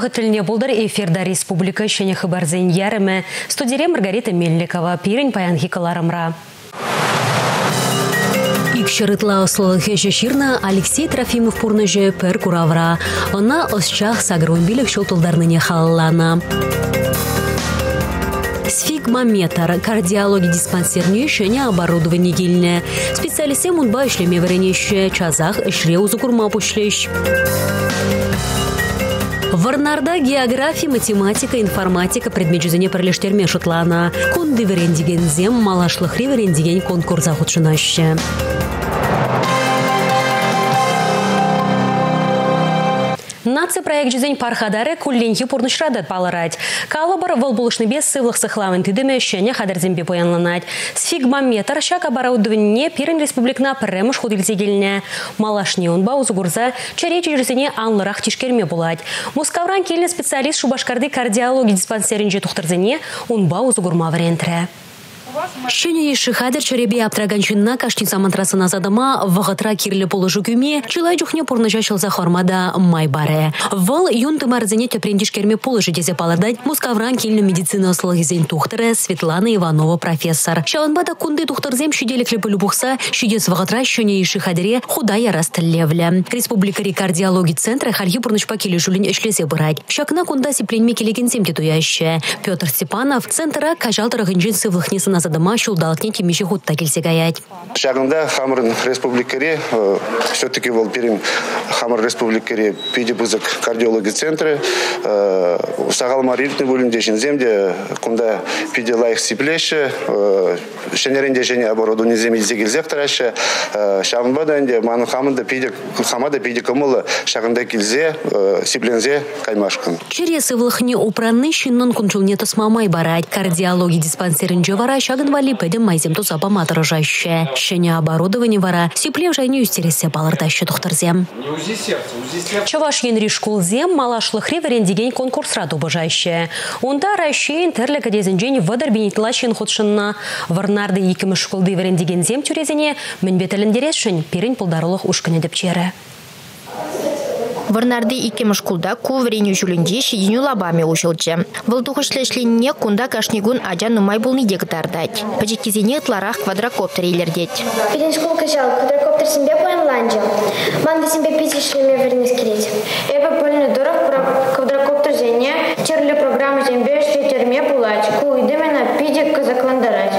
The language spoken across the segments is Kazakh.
вғытіліне бұлдар эфирда республика шене хыбарзен ярымы. Студире Маргарита Мельникова, пирень паян хикаларымра. Икшырытла ослылығы ширна Алексей Трофимов пурныжы пір куравра. Она осчах сагрун билік шолтылдарныне халлана. Сфигмометр кардиологи диспансерне шене оборудование гильне. Специалисте мунба ишлеме варенеще, чазах ишре узукурма. Варнарда география, математика, информатика предмет жүзіне пірлештерме шутлана. Кунды верендеген зем малашлық конкурса худшынаще. Нация проект жүзен пархадары күлленхи пұрнышрады палырад. Калыбыр выл бұлышны бес сывлық сықлауын түдімі шәне қадырзембе поянланад. Сфигмометр шака бараудывінне Пирин республикна піріміш худылзегеліне. Малашне он баузы гурза чаречі жүрсене анлырақ тишкерме булад. Мускавран келі специалист шубашкарды кардиология диспансерінже тұқтырзене он баузы гурма варентрі. Шене еші хадыр чаребе аптраган кашти самантрасына задама вағытра кирлі полыжу күме чылай жүхне пұрныжа чылза хормада май баре. Выл юнты марзене тепрендишкерме полыжы дезе паладать мускавран килні медицина зен тухтыры Светлана Иванова профессор. Шаланбада кунды тухтырзем шүделіклі полюбухса шүдес вағытра шене еші хадыре худа ярастыллевлі. Республика кардиологии центра хальги пұрнышпа келі жүлін эшлесе бұрайд. Шакна кунда сипленме келеген туяще. Петр Степанов центра кажалтырығын сывлых несына задыма шулдалыкне темеше хутта келсе гаять. Шагында Хамыр республикаре, э, все-таки был перем Хамыр республикаре пиде бузык кардиологи центры, э, сағал мариртны бөлімде земде, кунда пиде лайық сиплеше, э, шенеренде және оборудование земельзе келзек тарашы, шағынбада энде маны хамында пиде хамада пиде кымылы шағында келзе сиплензе каймашкын. Через ывлыхне упранны шиннын кунчулне тасмамай барать кардиологи диспансеринже вара шагын вали пэдем майзем туза паматыр жаще. Шене оборудование вара сиплев жайне үстересе балырдаще тухтырзем. Чаваш енри школзем малашлых реверендеген конкурсра дубыжаще. Онда райшейн терлі кадезінжен вадыр бенетлашен худшынна. Варнарды екімі школды верендеген зем тюрезіне мінбетіліндересшін перін пұлдарылық ушкіне депчері. Варнарды иккем шкулда ку вреню жүлінде шеденю лабами ушылчы. Бұл тухышлешлинне кунда кашнигун аджа нумай булны дегтардать. Пачекизине тларах квадрокоптер илердеть. Пиден школ качал, квадрокоптер себе поинланджил. Манда себе писишлеме вернес келеть. Эбе польны дорог квадрокоптер зене, черли программы зембе, что терме пулач, ку идемена пиде казакландарать.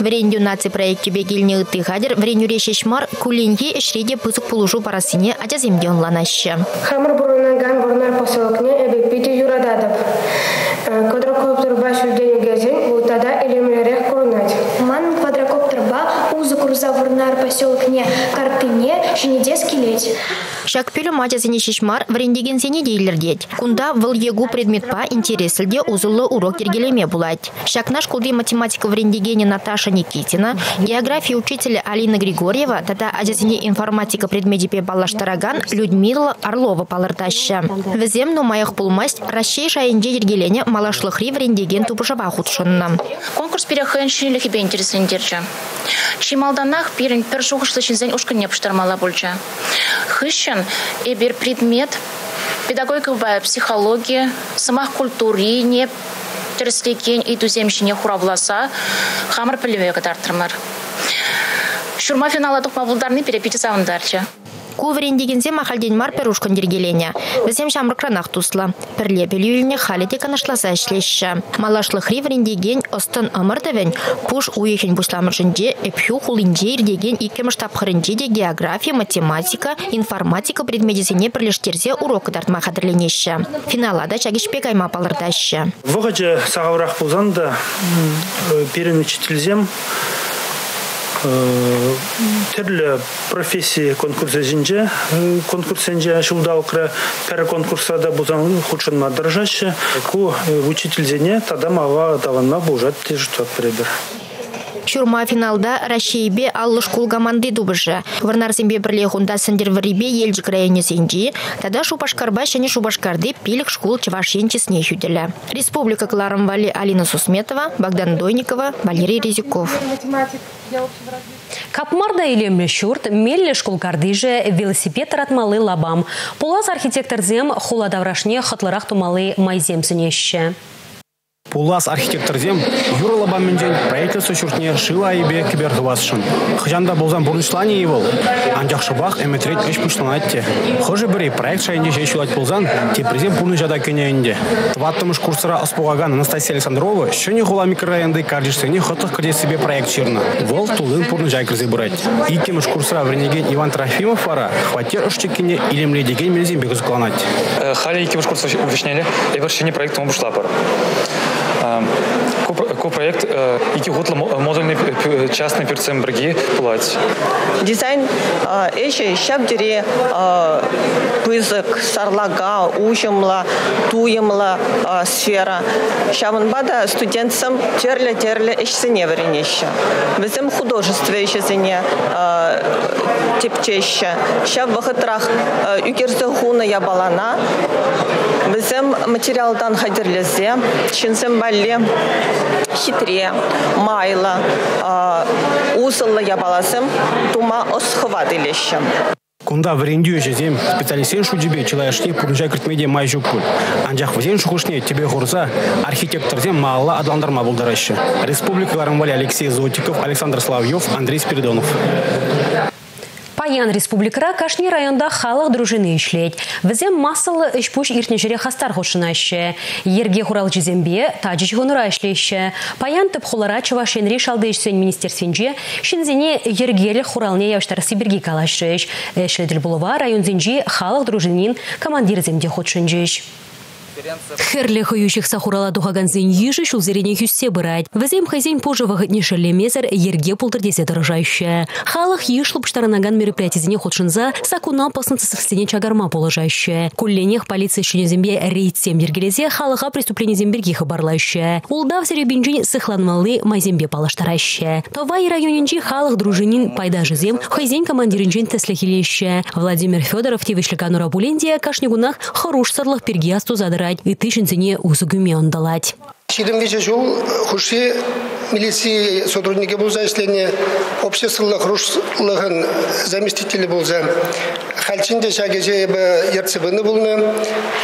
Вренью наци проекте бегильни ыты хадер, вренью решешмар кулинье шреде пысык пулушу парасыне аджа земде онланаще. Хамыр бурунанган бурнар поселокне эбе пите юрададып. Э, квадрокоптер баш үдені гезен, утада квадрокоптер ба узы курза бурнар поселокне картыне женеде скелеть. Шак пүлі мачасыне шишмар врендеген сене дейлердет. Кунда выл егу предметпа интересілде узылы урок тергелеме булать. наш кулде математика врендегене Наташа Никитина, география учителя Алина Григорьева, тата ажасыне информатика предметипе балаштараган Людмила Орлова палыртаща. Візем но маях пулмасть расшей шайынже ергелене малашлықри врендеген тупышаба худшынна. Конкурс перехэн шинлихи бе интересендерча. Чималданах пирен першухышлы шинзен ушкыне пыштармала бульча. Хыщен эбер предмет педагогика психология, самах культури, не терслекен и туземшине хуравласа, хамыр піліве катартырмар. Шурма финала тұқпабылдарны перепети савындарча. Куврен дегенсе махалден мар перушкан дергелене. Візем шамрыкранах тусла. Пірле пелюліне халете канашласа ішлеші. Малашлық риврен деген остын ымырдывен пуш уехен бусламыржынде эпхю хулинде ирдеген икемыш тапхырынде де география, математика, информатика предметесіне бірлештерзе урок дартма хадырленеші. Финалада чагишпек айма палырдашы. Вғыжы сағаурақ болзан да Э, түрлі профессия конкурсы жинже э, конкурс жинже шулдалкра пер конкурсада бузан худшынма держаще ку э, учитель зене тада мава таванма бужат Шурма финалда Россиябе аллы школ команды дубыжы. Варнар зембе бірле хунда сендерварибе елжі крайыне сенжи, тада шубашкарба және шубашкарды пилік школ чевашен чесне хүделі. Республика Кларам Вали Алина Сусметова, Богдан Дойникова, Валерий Резюков. Капмарда илемлі шурт, меллі школ кардыжы, велосипед таратмалы лабам. Пулас архитекторзем хуладаврашне хатлырақ тумалы майзем сінеші. Пулас архитекторзем юрала бамменден правительство чуртне шила айбе кибер гывасшын. Хыжанда болзан бурнышлане евол. Анжақ шыбақ эметрет эш пушланатте. Хожи бірі проект шайынде шешулать болзан, президент пурны жада кенеінде. Тваттымыш курсыра аспугаган Анастасия Александрова шөне хула микрорайонды кардиштене хотық кірде себе проект чирна. Вол тулын пурны жай кірзе бұрать. Икемыш курсыра вренеген Иван Трофимов вара хвате ұштекене илемле деген мелзен бекізукланать. Э, хали курсыра вишнеле, эбір шөне проектом бұшла бар. Ко-проект э, iki гутлы модульный частный перцем бірге плать. Дизайн эше шап дире пызык, сарлага, ушымла, туйымла сфера. Шамын бада студентсам терле-терле эшсене веренеші. Біздің художество эшесене тепчеші. Шап вақытрах үкерзі хуна ябалана. Біздің материалдан хадерлезе, чинсен балле, хитре, майла, усыллы ябаласым, тума осхыват илешім. Кунда врендю жезем специалистен шудебе чилайшне пурнжай кіртмеде май жүккүл. Анжақ візен шухушне тебе ғурса архитекторзен маалла адландарма бұлдарашы. Республикаларым вали Алексей Зотиков, Александр Славьев, Андрей Спиридонов. Паян республикара Кашни районда халық дружины ишлет. Візем массалы ішпуш иртнежере хастар хошынайшы. Ерге хурал жезембе тажыч гонура ишлейші. Паян тып хулара чавашенри шалды ішсен министерственже, шинзене ергелі хуралне яуштар Сибирги калашыш. Эшледіл булова район зенжи халық дружинин командир земде. Херле хаючих сахурала тухаганзен ежи шул зерене хүссе бырать. Вазем хазин позже вагатнешеле мезер ерге пултырдесе дорожающая. Халах еш лупштаранаган мероприятизине ходшинза сакуна пасынцы стене чагарма положающая. Кулленех полиция еще зембе рейд сем ергелезе халаха преступление земберги хабарлающая. Улдав серебинджин сыхланмалы майзембе палаштаращая. Товай районинджи халах дружинин пайда жезем хазин командиринджин теслехилещая. Владимир Федоров тивышликанура булендия кашнигунах харуш сарлах пергиасту задрать и и тышинцене узыгыме ондалать. Шидым вече жул хуши милиции сотрудники был заявление обществолық рушлығын заместителі болса хальчинде шагеже бе ерцебыны булны.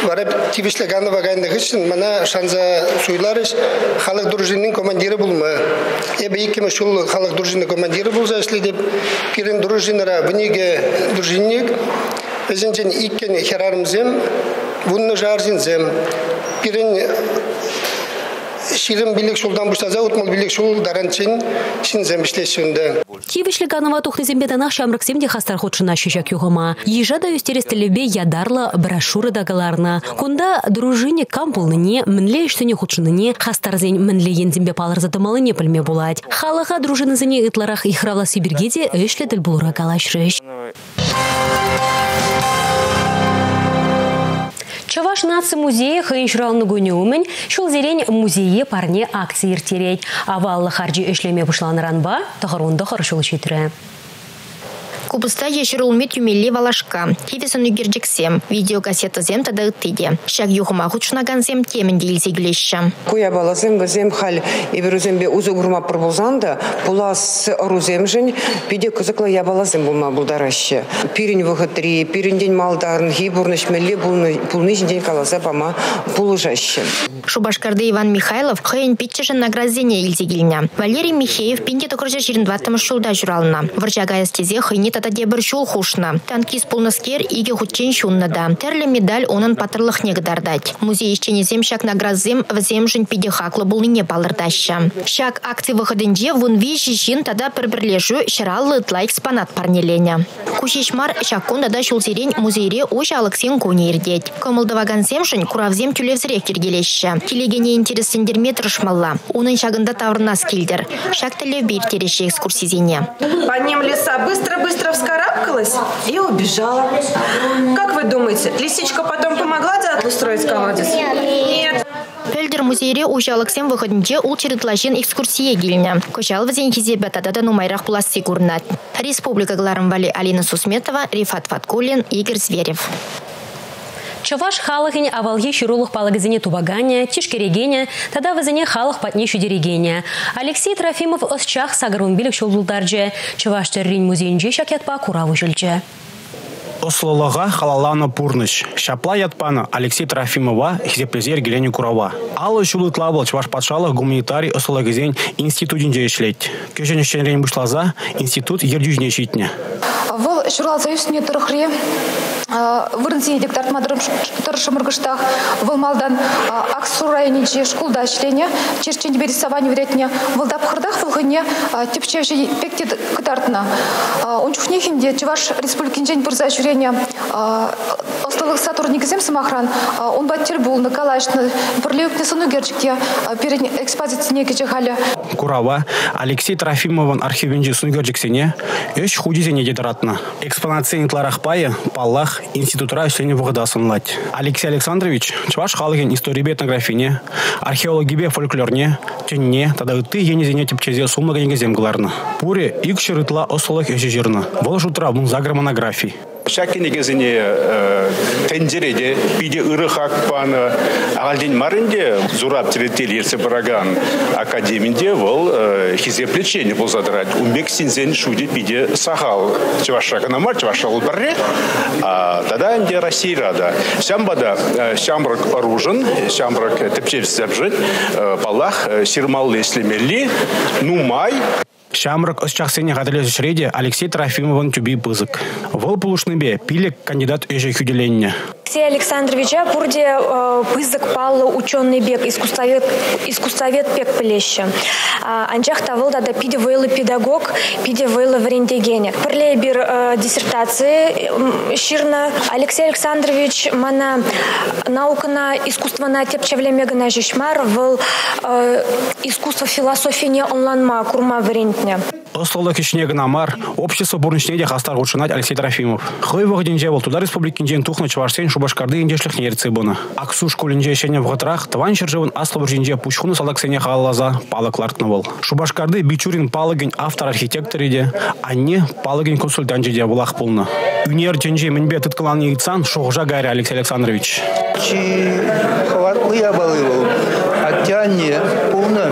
Варап тивишлеганы вагайны гышын мана шанза суйларыш халық дружинның командиры булма эбе икеме шул халық дружины командиры болса эшле деп пирин дружинара вниге дружинник Өзінчен иккен херарымзем, вунны жарзинзем, пирин ширим билик шулдан буштаза утмал билик шул даранчин шинзем ишлешүндө. Тивишлиганова тухнезембеданах шамрыксемде хастар ходшына шишак югыма. Ежа да юстерестелебе ядарла брошюры дагаларна. Кунда дружине кампулныне, мінле иштене худшыныне, хастарзен мінле ензембе палырзатымалы не пілме булать. Халаха дружинызыне ытларах ихрала Сибиргеде эшлетіл булура калашрыш. Чаваш наци музея хыйыншыралны гуне умен, шул зерень музее парне акции иртереть. Аваллы харджи эшлеме пушланыранба, тахарунда харшыл читре. Кубыста ешірулмет юмелли валашка. Хивесын үгерджексем. Видеокассета зем тада ыттыде. Шак юхыма хучнаган зем темен дейлзе гілешші. Куя балазем бізем хал еберузембе узу гурма пробулзанда, пулас орузем жын, пиде кызыкла я балазем булма булдарашы. Пирин вғытри, пирин день малдарын, хибурныш мелли пулныш день калаза бама пулужашы. Шубашкарды Иван Михайлов хыйын питчешін награзене илзегіліне. Валерий Михеев пинде токыржа 22 шулда журалына. Варжага стезе хыйни тата дебір шул хушна. Танкист пулнаскер иге хутчен шуннада. Терлі медаль онын патырлық негдардать. Музей ишченезем шак награзем взем жын пиде хаклы палырдаща. Шак акций выходынже вун виші жин тада пір-бірлешу шыраллы ытла экспонат парнелене. Кушешмар шаккон да шулзерен музейре ош алыксен коне ирдеть. Комылдываган земшін куравзем тюлевзірек тергелеші. Телегене интересендерме тырышмалла. Унын шагында таврнас келдер. Шак тілі бир тереші экскурсизене. По ним леса быстро-быстро вскарабкалась и убежала. Как вы думаете, лисичка потом помогла дятлу строить колодец? Нет. Пельдер музейре ужалыксем выходінде ул черетлажен экскурсия келіне. Кожал візен хизе бәтададан умайрақ буласы көрінат. Республика Гларамвали Алина Сусметова, Рифат Фаткулин, Игорь Зверев. Чаваш халыгын авалги ширулых палагызине тубаганя, тишкерегене, тада вазине халых патне шудерегене. Алексей Трофимов осчах сагарун билік шолдулдарже. Чаваш террин музейінже шакетпа кураву жүлче. Ослолыға халаланы пурныш. Шапла ятпаны Алексей Трофимова хизеплезер Гелене Курава. Алы шулытлабыл чваш патшалық гуманитарий осылыгызен институтинже ишлет. Көжен ішченрен бұшлаза институт ердюжне шитне. Выл шуралза үстіне тұрықре вырынсене деп тартма тұрышымыргыштақ выл малдан аксу районинче шкулда ішлене черчен бересавани вретне вылдап хырдах вылғыне тепчевже пекте кытартына. Ончухнехинде Чуваш республикинчен бұрза жүрение осталых сотрудникизем самохран он баттер был на калашны бірлеуіпне сыну герчикте перед экспозицияне кече халі. Курава Алексей Трофимован архивинже сунгерчиксене өш худизене дедіратны. Экспонация пайы паллах институтра үслене вғыдасынлать. Алексей Александрович чваш халыген история этнографине, археологибе фольклорне, тенне, тада үтті енезене тепчезе сумлыға еңгезем ғыларны. Пуре ик шырытла осылық жырны. Бұл жутра бұн заграмонографий. Шаки негізіне тендереде биде ырыхак паны ағалден марынде зурап тиретел ерсе бараган академинде ол хизеплечение бұл задырать. Умбек синзен шуде биде сахал чевашакана мар чевашал барре, а тогда инде Россия рада. Шамбада шамрак оружен, шамрак тепчев зябжит, палах сирмал леслемели, нумай, Шамрак ысчақсене ғадылы шреде Алексей Трофимовын түбей пызык. Вол бе пилек кандидат өже хүделенне. Алексей Александрович пурде э, пызык пал ученый бег, искусствовед, искусствовед пек плеще. Анчах тавыл да пиде вейлы педагог, пиде вейлы врендегене. Пырле бир э, диссертации ширна Алексей Александрович мана наукана искусствона тепчевлемегана жишмар выл э, искусство философия онланма курма врендне. Ослолы кишнегі намар, общество бурничне де хастар учинать Алексей Трофимов. Хой вогдинже был туда республикинжен тухна чувашсен шубашкарды индешлих нерцы буна. Аксу школинже шене в готрах, таван шержевын аслы буржинже пучхуны салаксене халлаза палыклартны бол. Шубашкарды Бичурин палыгин автор архитектор иде, а не палыгин консультант де булах пулны. Унер ченже минбе тыткалан яйцан шоғжа гарри Алексей Александрович. Чи хватлы я балывал, а тяне полно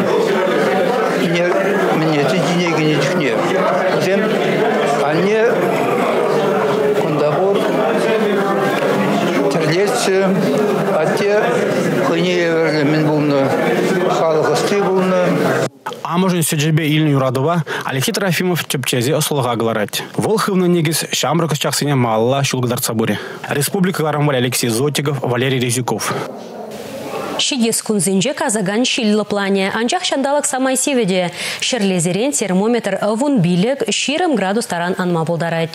терлесі атте хыне верді мен бұлны халық істе бұлны Амыжын сөджебе илін юрадова Алексей Трофимов чепчезе осылыға гларать. Вол хывны негіз шамрыкыс чақсыне малла шулгыдар цабуре. Республика Гарамваль Алексей Зотиков, Валерий Резюков. Шидес кунзинже казаган шиллы плане. Анчах шандалык самай севеде. Шерлезерен термометр вун билек ширым градус таран анма болдарать.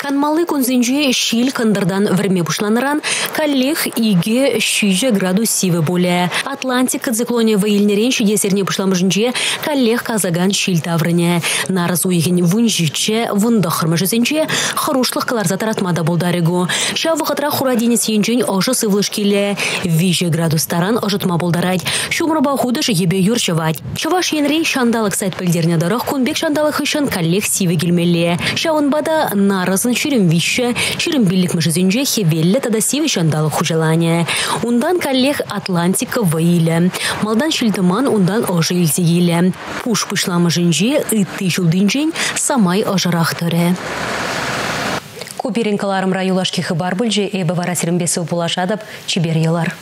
Канмалы күнзінже шил кандырдан вірме бұшланыран, каллех иге шүйже градус сивы боле. Атлантика циклоне вайлнерен шидесерне бұшламыжынже каллех казаган шил таврыне. Нарыз уйген вунжиче, вундахырмы жүзінже хорошлық каларза таратмада болдарыгу. Ша вұқытра хурадинес енжен ожы сывлыш келе. Виже градус таран ожытма болдарать. Шумрыба худыш ебе юрчывать. Чаваш енрей шандалык сайт пілдерне дырық күнбек шандалык үшін каллех сивы келмеле. Шауын бада нарызын Асын чирим вище, чирим биллик мыжызинже хевелле тада сивы шандалы хужелане. Ундан коллег Атлантика ваиле. Малдан шильтыман ундан ожы илзегиле. Пуш пышламыжинже ытты жулдинжен самай ожырах төре. Купирин каларым раюлашки хыбар бүлже эбі вара сирімбесі бұлашадып чибер елар.